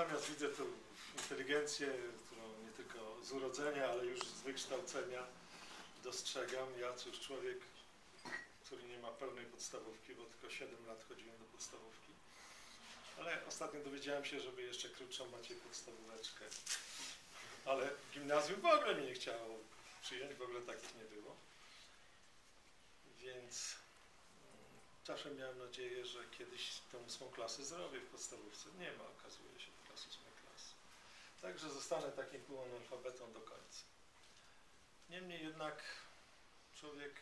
natomiast widzę tu inteligencję, którą nie tylko z urodzenia, ale już z wykształcenia dostrzegam. Ja cóż, człowiek, który nie ma pełnej podstawówki, bo tylko 7 lat chodziłem do podstawówki. Ale ostatnio dowiedziałem się, że wy jeszcze krótszą macie podstawóweczkę. Ale gimnazjum w ogóle mnie nie chciało przyjąć, w ogóle takich nie było. Więc mm, czasem miałem nadzieję, że kiedyś tę ósmą klasę zrobię w podstawówce. Nie ma, okazuje się. Także zostanę takim półanalfabetą do końca. Niemniej jednak człowiek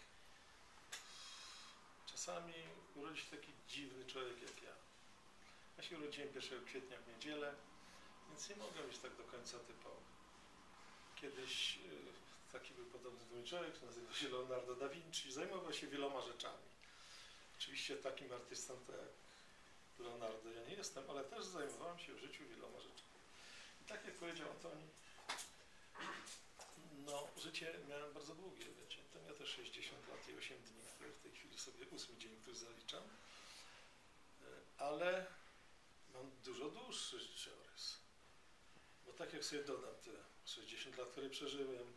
czasami urodzi się taki dziwny człowiek jak ja. Ja się urodziłem 1 kwietnia w niedzielę, więc nie mogę być tak do końca typowy. Kiedyś y, taki był podobny do mnie człowiek, nazywał się Leonardo da Vinci, zajmował się wieloma rzeczami. Oczywiście takim artystą to jak Leonardo ja nie jestem, ale też zajmowałem się w życiu wieloma rzeczami. Tak powiedział Antoni, no życie miałem bardzo długie, wiecie, to ja też 60 lat i 8 dni, które w tej chwili sobie ósmy dzień, który zaliczam, Y, ale mam dużo dłuższy życiorys. Bo tak jak sobie dodam te 60 lat, które przeżyłem,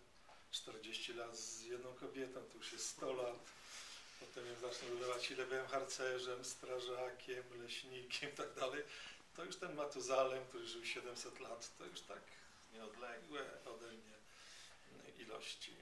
40 lat z jedną kobietą, to już jest 100 lat. Potem jak zacznę dodawać, ile byłem harcerzem, strażakiem, leśnikiem i tak dalej, to już ten Matuzalem, który żył 700 lat, to już tak nieodległe ode mnie ilości